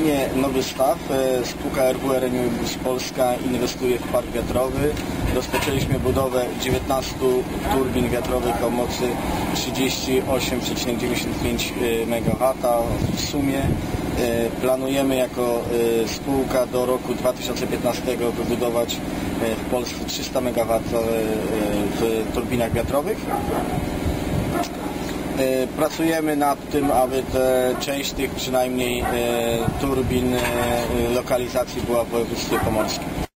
Lublinie nowy staw. E, Spółka RWR Renewables Polska inwestuje w park wiatrowy. Rozpoczęliśmy budowę 19 turbin wiatrowych o mocy 38,95 MW w sumie. E, Planujemy jako e, spółka do roku 2015 wybudować e, w Polsce 300 MW w turbinach wiatrowych. E, Pracujemy nad tym, aby te, część tych przynajmniej e, turbin e, lokalizacji była w województwie pomorskim.